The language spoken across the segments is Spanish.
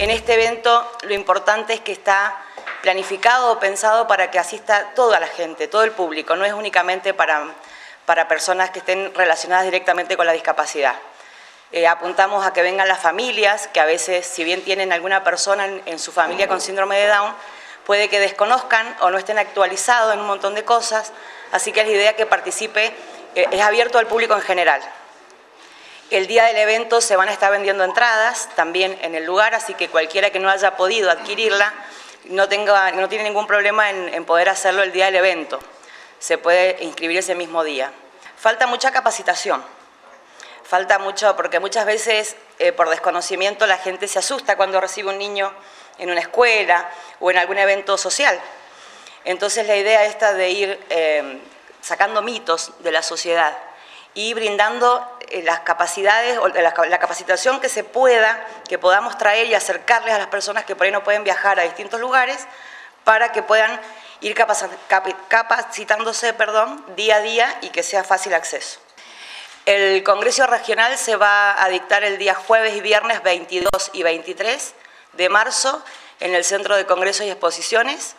En este evento lo importante es que está planificado o pensado para que asista toda la gente, todo el público, no es únicamente para, para personas que estén relacionadas directamente con la discapacidad. Eh, apuntamos a que vengan las familias, que a veces, si bien tienen alguna persona en, su familia con síndrome de Down, puede que desconozcan o no estén actualizados en un montón de cosas, así que es la idea que participe, eh, es abierto al público en general. El día del evento se van a estar vendiendo entradas también en el lugar, así que cualquiera que no haya podido adquirirla no, tenga, no tiene ningún problema en, poder hacerlo el día del evento. Se puede inscribir ese mismo día. Falta mucha capacitación. Falta mucho, porque muchas veces eh, por desconocimiento la gente se asusta cuando recibe un niño en una escuela o en algún evento social. Entonces la idea esta de ir eh, sacando mitos de la sociedad y brindando las capacidades o la, capacitación que se pueda, que podamos traer y acercarles a las personas que por ahí no pueden viajar a distintos lugares para que puedan ir capacitándose perdón, día a día y que sea fácil acceso. El Congreso Regional se va a dictar el día jueves y viernes 22 y 23 de marzo en el Centro de Congresos y Exposiciones.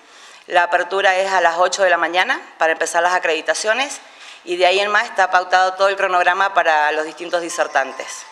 La apertura es a las 8 de la mañana para empezar las acreditaciones y de ahí en más está pautado todo el cronograma para los distintos disertantes.